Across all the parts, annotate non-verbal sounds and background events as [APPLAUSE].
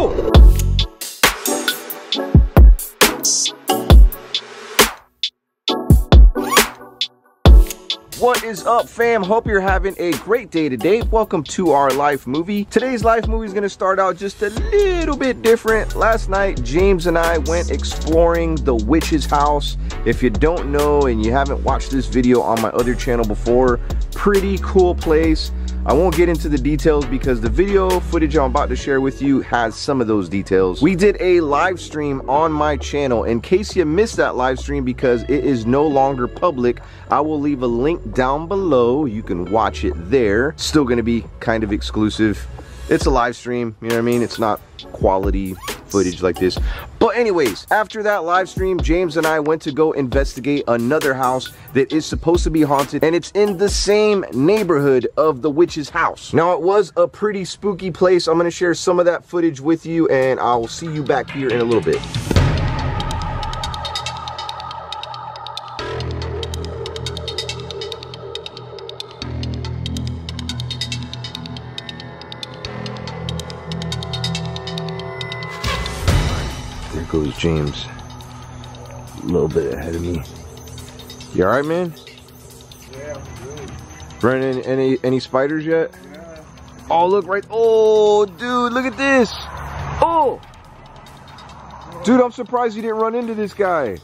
What is up fam? Hope you're having a great day today. Welcome to our life movie. Today's life movie is gonna start out just a little bit different. Last night, James and I went exploring the witch's house. If you don't know and you haven't watched this video on my other channel before, pretty cool place. I won't get into the details because the video footage I'm about to share with you has some of those details. We did a live stream on my channel. In case you missed that live stream because it is no longer public, I will leave a link down below. You can watch it there. Still gonna be kind of exclusive. It's a live stream, you know what I mean? It's not quality footage like this. But anyways, after that live stream, James and I went to go investigate another house that is supposed to be haunted and it's in the same neighborhood of the witch's house. Now it was a pretty spooky place. I'm gonna share some of that footage with you and I will see you back here in a little bit. Goes James. A little bit ahead of me. You alright, man? Yeah, good. Running any any spiders yet? Yeah. Oh, look right. Oh, dude, look at this. Oh, dude, I'm surprised you didn't run into this guy.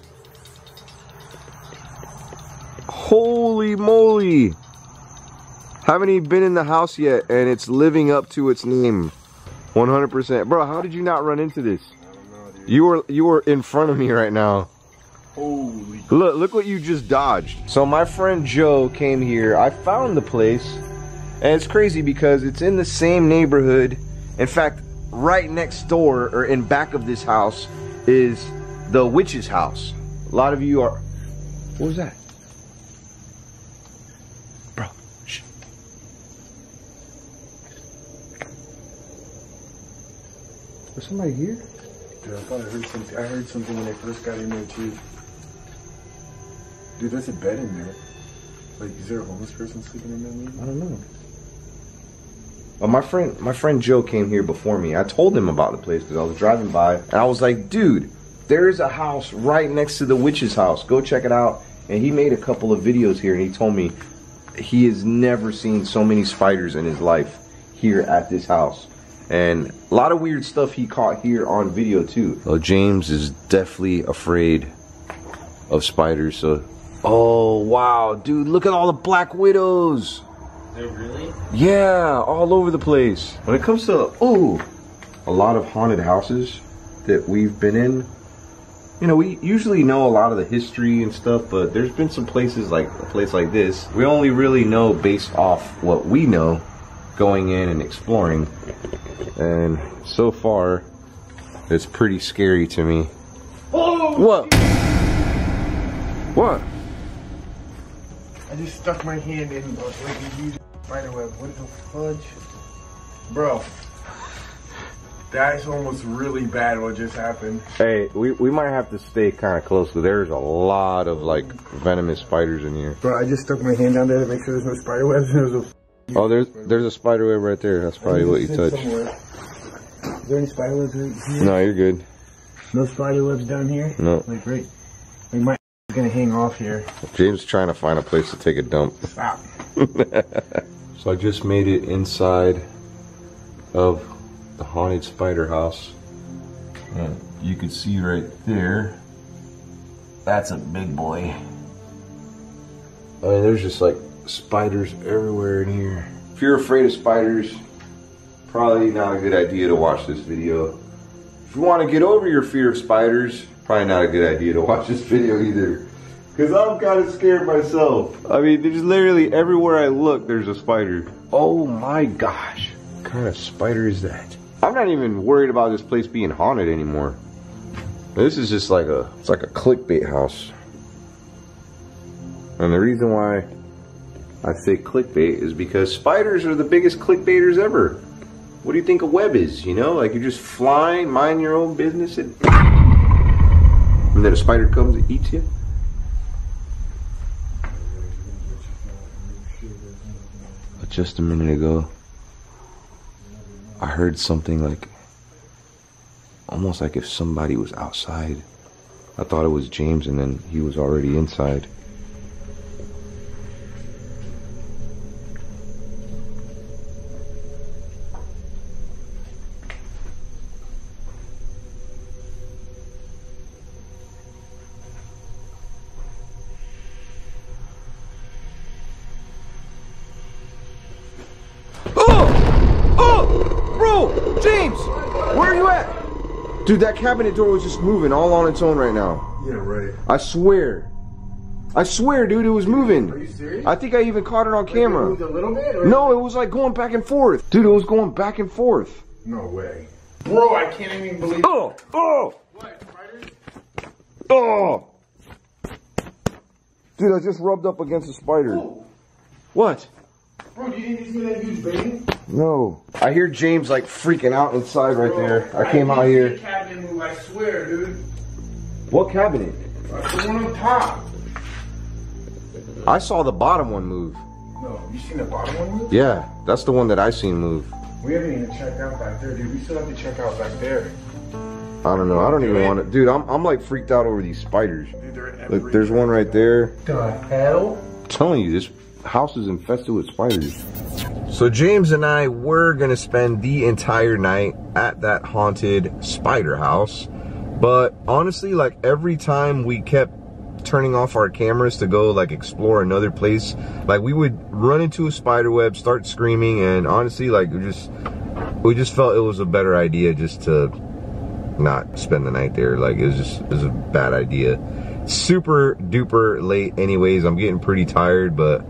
Holy moly! Haven't even been in the house yet, and it's living up to its name. 100%. Bro, how did you not run into this? I don't know, dude. You were you were in front of me right now. Holy. Look, look what you just dodged. So my friend Joe came here. I found the place. And it's crazy because it's in the same neighborhood. In fact, right next door or in back of this house is the witch's house. A lot of you are What was that? Bro, shh. Was somebody here? I thought I heard something. I heard something when I first got in there too. Dude, there's a bed in there. Like, is there a homeless person sleeping in there? I don't know. Well, my friend, my friend Joe came here before me. I told him about the place because I was driving by, and I was like, "Dude, there is a house right next to the witch's house. Go check it out." And he made a couple of videos here, and he told me he has never seen so many spiders in his life here at this house, and a lot of weird stuff he caught here on video too. Oh, James is definitely afraid of spiders. So, oh wow, dude, look at all the black widows. They're really? Yeah, all over the place. When it comes to oh, a lot of haunted houses that we've been in, you know, we usually know a lot of the history and stuff, but there's been some places like a place like this. We only really know based off what we know going in and exploring. And so far, it's pretty scary to me. Oh! What? What? I just stuck my hand in uh, like a huge spider web. What the fudge? Bro. That's almost really bad what just happened. Hey, we, we might have to stay kind of close because there's a lot of like venomous spiders in here. Bro, I just stuck my hand down there to make sure there's no spider webs. There's a Oh, there's there's a spider web right there. That's probably what you It's touched. somewhere. Is there any spider webs right here? No, you're good. No spider webs down here? No. Like right. Like my is gonna hang off here. James is trying to find a place to take a dump. Stop. [LAUGHS] So I just made it inside of the haunted spider house. And you can see right there. That's a big boy. I mean, there's just like spiders everywhere in here. If you're afraid of spiders, probably not a good idea to watch this video. If you want to get over your fear of spiders, probably not a good idea to watch this video either. Cause I'm kind of scared myself. I mean, there's literally everywhere I look, there's a spider. Oh my gosh. What kind of spider is that? I'm not even worried about this place being haunted anymore. This is just like a, it's like a clickbait house. And the reason why I say clickbait is because spiders are the biggest clickbaiters ever. What do you think a web is? You know, like you're just flying, mind your own business, and, and then a spider comes and eats you. But just a minute ago, I heard something like almost like if somebody was outside. I thought it was James and then he was already inside. Dude, that cabinet door was just moving all on its own right now. Yeah, right. I swear. I swear, dude, it was moving. Are you serious? I think I even caught it on camera. Moved a little bit? No, it was like going back and forth. Dude, it was going back and forth. No way. Bro, I can't even believe Oh! Oh! What, spiders? Oh! Dude, I just rubbed up against a spider. Oh, What? bro, you didn't see that huge bang? No. I hear James like freaking out inside right there. I came out here. Cabinet move, I swear, dude. What cabinet? That's the one on top. I saw the bottom one move. No, you seen the bottom one move? Yeah, that's the one that I seen move. We haven't even checked out back there, dude. We still have to check out back there. I don't know. I don't even want to. Dude, I'm, I'm like freaked out over these spiders. Dude, Look, there's one right there. The hell? I'm telling you, this house is infested with spiders. So James and I were gonna spend the entire night at that haunted spider house. But honestly, like every time we kept turning off our cameras to go like explore another place, like we would run into a spider web, start screaming, and honestly, like we just we just felt it was a better idea just to not spend the night there. Like it was just it was a bad idea. Super duper late anyways. I'm getting pretty tired, but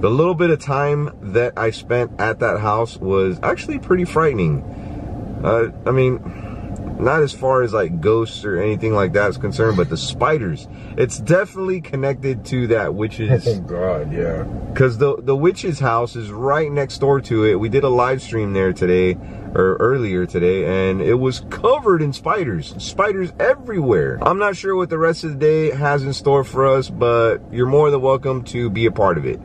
the little bit of time that I spent at that house was actually pretty frightening. Uh, I mean, not as far as like ghosts or anything like that is concerned, but the spiders. It's definitely connected to that witch's Oh, [LAUGHS] God, yeah. because the the witch's house is right next door to it. We did a live stream there today or earlier today, and it was covered in spiders. Spiders everywhere. I'm not sure what the rest of the day has in store for us, but you're more than welcome to be a part of it.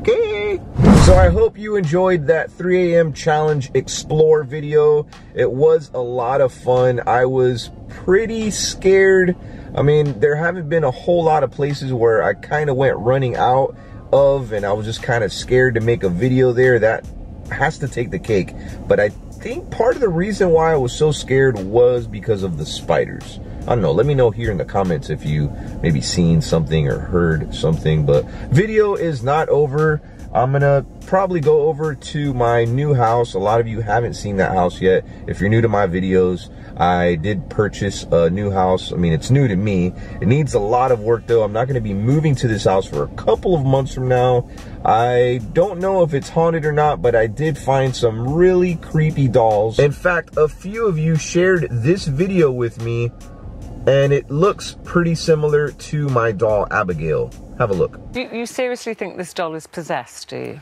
Okay. So I hope you enjoyed that 3 a.m. challenge explore video. It was a lot of fun. I was pretty scared. I mean, there haven't been a whole lot of places where I kind of went running out of and I was just kind of scared to make a video there. That has to take the cake. But I think part of the reason why I was so scared was because of the spiders. I don't know. Let me know here in the comments if you maybe seen something or heard something. But video is not over. I'm gonna probably go over to my new house. A lot of you haven't seen that house yet. If you're new to my videos, I did purchase a new house. I mean, it's new to me. It needs a lot of work though. I'm not gonna be moving to this house for a couple of months from now. I don't know if it's haunted or not, but I did find some really creepy dolls. In fact, a few of you shared this video with me and it looks pretty similar to my doll Abigail. Have a look. You, you seriously think this doll is possessed, do you?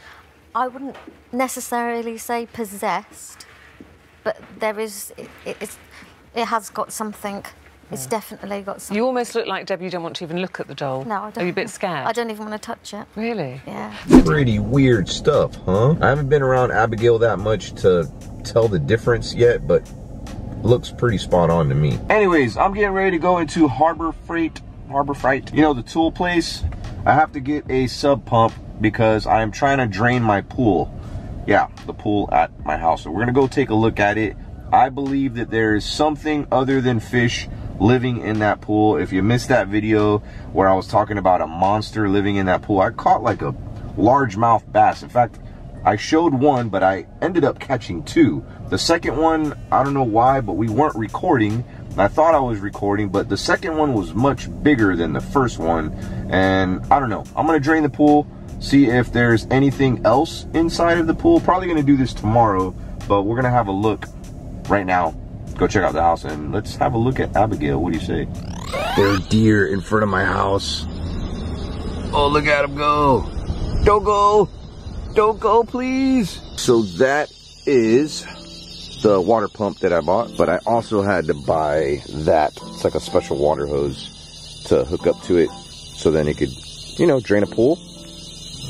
I wouldn't necessarily say possessed, but there is it, it's, it has got something. It's hmm. definitely got something. You almost look like Debbie. You don't want to even look at the doll. no, I don't. Are you a bit scared? I don't even want to touch it. Really? Yeah. Pretty weird stuff, huh? I haven't been around Abigail that much to tell the difference yet, but looks pretty spot on to me. Anyways, I'm getting ready to go into Harbor Freight, Harbor Freight, you know, the tool place. I have to get a sub pump because I'm trying to drain my pool. Yeah, the pool at my house. So we're gonna go take a look at it. I believe that there is something other than fish living in that pool. If you missed that video where I was talking about a monster living in that pool, I caught like a largemouth bass. In fact, I showed one, but I ended up catching two. The second one, I don't know why, but we weren't recording. I thought I was recording, but the second one was much bigger than the first one. And I don't know. I'm going to drain the pool, see if there's anything else inside of the pool. Probably going to do this tomorrow, but we're going to have a look right now. Go check out the house and let's have a look at Abigail. What do you say? There are deer in front of my house. Oh, look at him go. Don't go. Don't go, please. So that is the water pump that I bought, but I also had to buy that. It's like a special water hose to hook up to it so then it could, you know, drain a pool.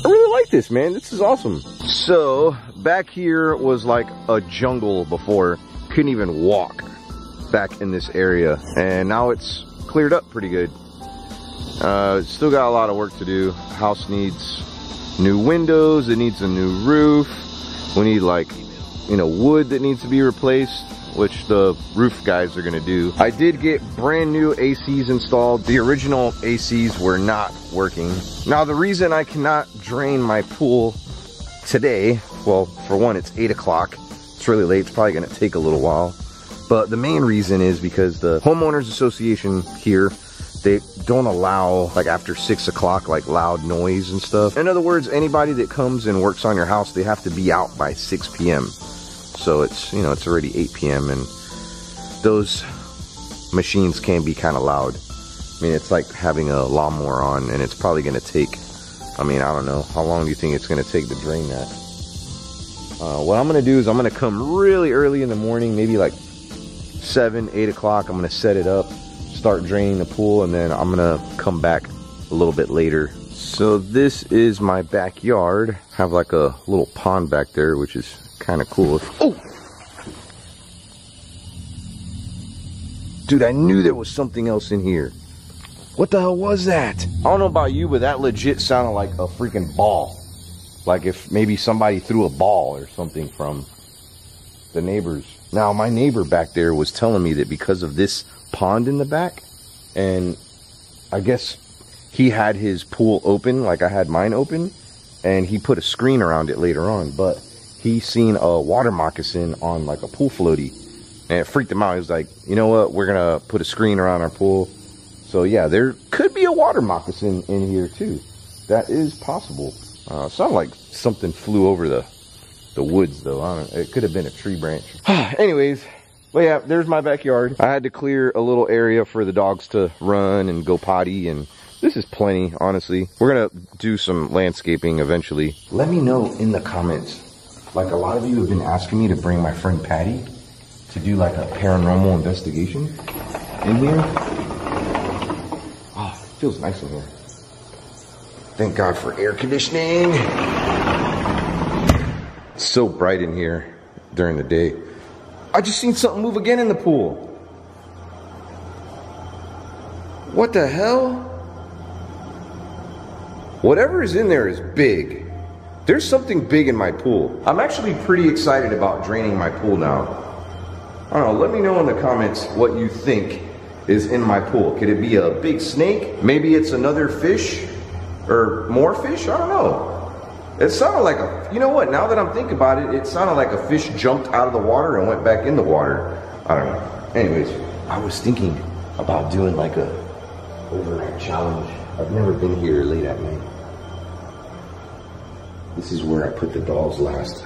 I really like this, man. This is awesome. So back here was like a jungle before. Couldn't even walk. back in this area. And now it's cleared up pretty good. Uh, still got a lot of work to do. House needs new windows, it needs a new roof. We need like, you know, wood that needs to be replaced which the roof guys are gonna do. I did get brand new ACs installed. The original ACs were not working. Now the reason I cannot drain my pool today, well, for one, it's eight o'clock. It's really late, it's probably gonna take a little while. But the main reason is because the homeowners association here, they don't allow like after six o'clock like loud noise and stuff. In other words, anybody that comes and works on your house, they have to be out by 6 p.m. So it's, you know, it's already 8 p.m. and those machines can be kind of loud. I mean, it's like having a lawnmower on and it's probably going to take, I mean, I don't know. How long do you think it's going to take to drain that? Uh, what I'm going to do is I'm going to come really early in the morning, maybe like 7, 8 o'clock. I'm going to set it up, start draining the pool, and then I'm to come back a little bit later. So this is my backyard. have like a little pond back there, which is kind of cool. Oh! Dude, I knew there was something else in here. What the hell was that? I don't know about you, but that legit sounded like a freaking ball. Like if maybe somebody threw a ball or something from the neighbors. Now, my neighbor back there was telling me that because of this pond in the back, and I guess he had his pool open like I had mine open, and he put a screen around it later on, but he seen a water moccasin on like a pool floaty and it freaked him out. He was like, you know what? We're to put a screen around our pool. So yeah, there could be a water moccasin in here too. That is possible. Uh, sounded like something flew over the the woods though. It could have been a tree branch. [SIGHS] Anyways, well yeah, there's my backyard. I had to clear a little area for the dogs to run and go potty and this is plenty, honestly. We're gonna do some landscaping eventually. Let me know in the comments like a lot of you have been asking me to bring my friend Patty to do like a paranormal investigation in here. Oh, it feels nice in here. Thank God for air conditioning. It's so bright in here during the day. I just seen something move again in the pool. What the hell? Whatever is in there is big. There's something big in my pool. I'm actually pretty excited about draining my pool now. I don't know, let me know in the comments what you think is in my pool. Could it be a big snake? Maybe it's another fish or more fish? I don't know. It sounded like a, you know what, now that I'm thinking about it, it sounded like a fish jumped out of the water and went back in the water. I don't know. Anyways, I was thinking about doing like a overnight challenge. I've never been here late at night. This is where I put the dolls last.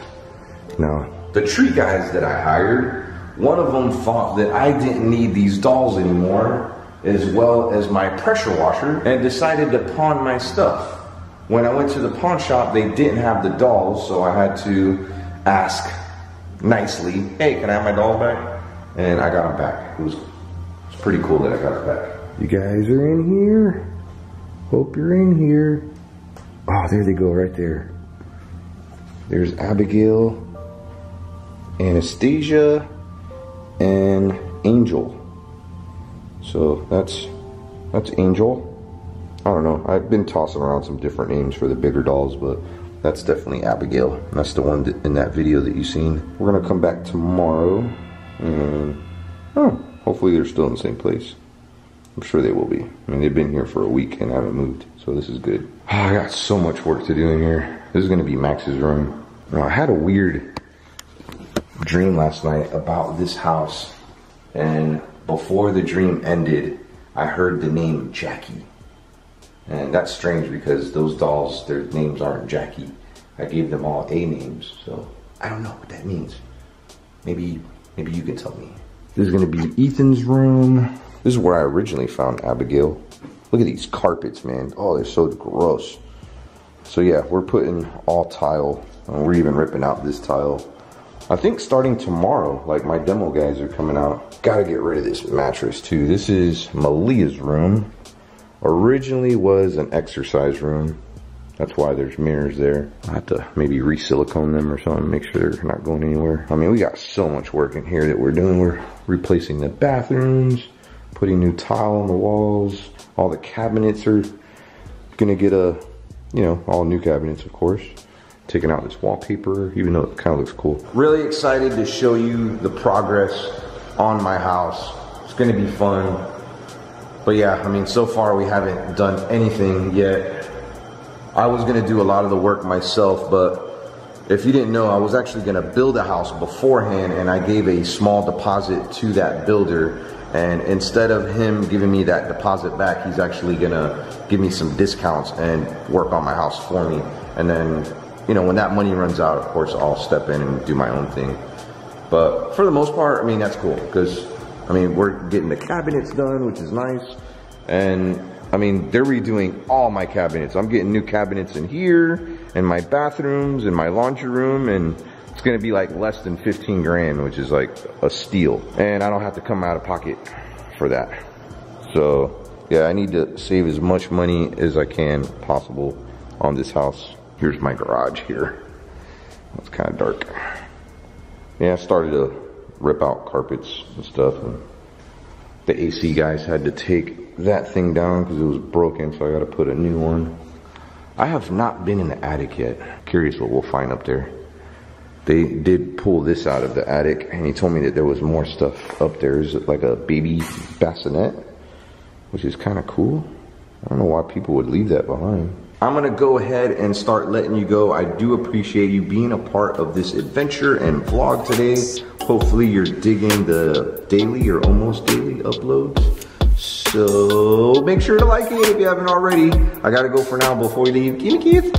Now, the tree guys that I hired, one of them thought that I didn't need these dolls anymore, as well as my pressure washer, and decided to pawn my stuff. When I went to the pawn shop, they didn't have the dolls, so I had to ask nicely, hey, can I have my dolls back? And I got them back. It was, it was pretty cool that I got it back. You guys are in here? Hope you're in here. Oh, there they go right there. There's Abigail, Anastasia, and Angel. So that's that's Angel. I don't know. I've been tossing around some different names for the bigger dolls, but that's definitely Abigail. That's the one in that video that you've seen. We're gonna come back tomorrow, and oh, hopefully they're still in the same place. I'm sure they will be. I mean, they've been here for a week and haven't moved, so this is good. Oh, [SIGHS] I got so much work to do in here. This is gonna be Max's room. Now, I had a weird dream last night about this house, and before the dream ended, I heard the name Jackie. And that's strange because those dolls, their names aren't Jackie. I gave them all A names, so I don't know what that means. Maybe, maybe you can tell me. This is gonna be Ethan's room. This is where I originally found Abigail. Look at these carpets, man. Oh, they're so gross. So yeah, we're putting all tile and we're even ripping out this tile. I think starting tomorrow, like my demo guys are coming out. Gotta get rid of this mattress too. This is Malia's room. Originally was an exercise room. That's why there's mirrors there. I have to maybe re-silicone them or something, make sure they're not going anywhere. I mean, we got so much work in here that we're doing. We're replacing the bathrooms, putting new tile on the walls. All the cabinets are gonna get a, you know, all new cabinets, of course. Taking out this wallpaper, even though it kind of looks cool. Really excited to show you the progress on my house. It's gonna be fun. But yeah, I mean, so far we haven't done anything yet I was gonna do a lot of the work myself, but if you didn't know, I was actually gonna build a house beforehand and I gave a small deposit to that builder. And instead of him giving me that deposit back, he's actually gonna give me some discounts and work on my house for me. And then, you know, when that money runs out, of course, I'll step in and do my own thing. But for the most part, I mean, that's cool because, I mean, we're getting the cabinets done, which is nice. And I mean, they're redoing all my cabinets. I'm getting new cabinets in here, and my bathrooms, and my laundry room, and it's gonna be like less than 15 grand, which is like a steal. And I don't have to come out of pocket for that. So yeah, I need to save as much money as I can possible on this house. Here's my garage here. It's kind of dark. Yeah, I started to rip out carpets and stuff. And the AC guys had to take that thing down because it was broken, so I gotta put a new one. I have not been in the attic yet. Curious what we'll find up there. They did pull this out of the attic, and he told me that there was more stuff up there. Is it like a baby bassinet, which is kind of cool. I don't know why people would leave that behind. I'm gonna go ahead and start letting you go. I do appreciate you being a part of this adventure and vlog today. Hopefully you're digging the daily or almost daily uploads. So make sure to like it if you haven't already. I gotta go for now before we leave. Give me kids.